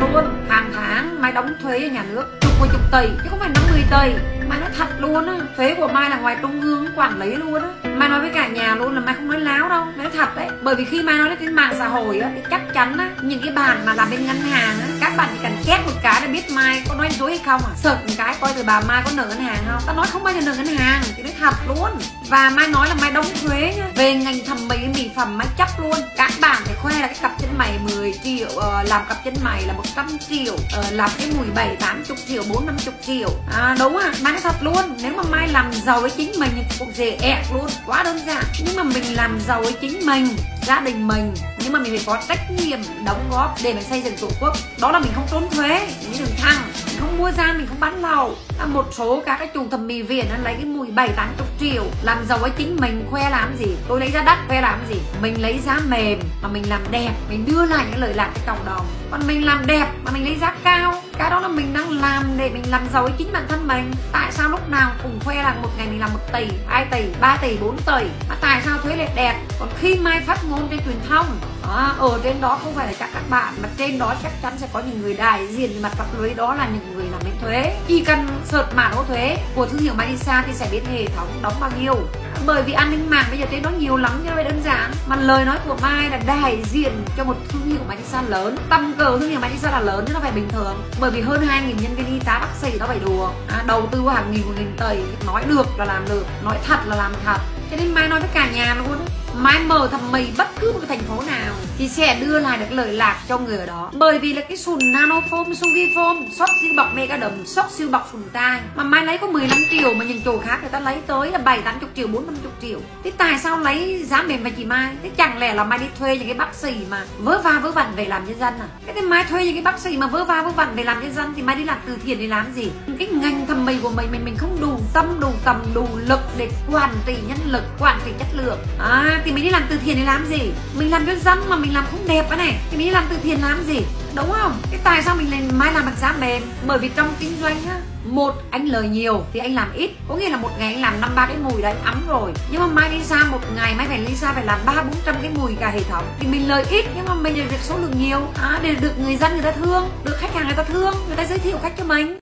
luôn hàng tháng mai đóng thuế cho nhà nước, chục và chục tỷ, chứ không phải 50 tỷ. Mai nó thật luôn á, thuế của mai là ngoài trung ương quản lý luôn á mai nói với cả nhà luôn là mai không nói láo đâu nói thật đấy bởi vì khi mai nói đến mạng xã hội á thì chắc chắn á những cái bàn mà làm bên ngân hàng á các bạn chỉ cần chép một cái là biết mai có nói dối hay không à. Sợ một cái coi từ bà mai có nợ ngân hàng không? Tao nói không bao giờ nợ ngân hàng thì nói thật luôn. Và mai nói là mai đóng thuế nhá về ngành thẩm mỹ mỹ phẩm mai chấp luôn. Các bạn phải khoe là cái cặp chân mày 10 triệu uh, làm cặp chân mày là 100 triệu uh, làm cái mùi 7 80 triệu 4 50 triệu. À, đúng à mai nói thật luôn. Nếu mà mai làm giàu với chính mình thì cũng dễ ẹt luôn quá đơn giản. Nhưng mà mình làm giàu với chính mình, gia đình mình. Nhưng mà mình phải có trách nhiệm đóng góp để mình xây dựng tổ quốc. Đó là mình không trốn thuế những đường thăng mình không mua gian, mình không bán lậu. Một số các cái chuồng thẩm mỹ viện nó lấy cái mùi bảy, tám chục triệu. Làm giàu với chính mình, khoe làm gì? Tôi lấy giá đắt, khoe làm gì? Mình lấy giá mềm, mà mình làm đẹp. Mình đưa lại những lời lạc cho cộng đồng. Còn mình làm đẹp, mà mình lấy giá cao. Cái đó là mình đang làm để mình làm giàu với chính bản thân mình? Tại sao lúc nào cũng khoe là một ngày mình làm một tỷ hai tỷ ba tỷ bốn tỷ? Mà tại sao thuế lại đẹp? Còn khi mai phát ngôn trên truyền thông à, ở trên đó không phải là các các bạn mà trên đó chắc chắn sẽ có những người đại diện mặt pháp lý đó là những người làm thuế. Chỉ cần sợt mã số thuế của thương hiệu Marisa thì sẽ biết hệ thống đóng bao nhiêu. Bởi vì an ninh mạng bây giờ trên nó nhiều lắm cho nên đơn giản. Mà lời nói của Mai là đại diện cho một thương hiệu Marisa lớn. Tầm cỡ thương hiệu Marisa là lớn chứ nó phải bình thường. Bởi vì hơn 2.000 nhân viên y tá bác sĩ nó phải đùa. À, đầu tư hàng nghìn một nghìn tỷ nói được là làm được nói thật là làm thật cho nên Mai nói với cả nhà luôn mai mở thầm mì bất cứ một cái thành phố nào thì sẽ đưa lại được lời lạc cho người ở đó. Bởi vì là cái sùn nanofoam sugifoam sót siêu bọc mega đầm, sót siêu bọc sùn tai. Mà mai lấy có 15 triệu mà những chỗ khác người ta lấy tới là bảy, tám chục triệu, bốn, năm chục triệu. Thế tại sao lấy giá mềm và chị mai? Thế chẳng lẽ là mai đi thuê những cái bác sĩ mà vớ va vớ vẩn về làm nhân dân à? Cái thì mai thuê những cái bác sĩ mà vớ va vớ vẩn về làm nhân dân thì mai đi làm từ thiện để làm gì? Cái ngành thẩm mỹ của mình mình mình không đủ tâm, đủ tầm, đủ lực để quản trị nhân lực, quản trị chất lượng. À thì mình đi làm từ thiện để làm gì? Mình làm cho dân mà mình làm không đẹp cái này, thì mình đi làm từ thiện làm gì? Đúng không? Cái tại sao mình lại mai làm bằng giá mềm? Bởi vì trong kinh doanh á một anh lời nhiều thì anh làm ít. Có nghĩa là một ngày anh làm năm ba cái mùi đấy ấm rồi. Nhưng mà mai đi một ngày mai phải đi phải làm ba bốn trăm cái mùi cả hệ thống. Thì mình lời ít nhưng mà mình được số lượng nhiều. À, để được người dân người ta thương được khách hàng người ta thương người ta giới thiệu khách cho mình.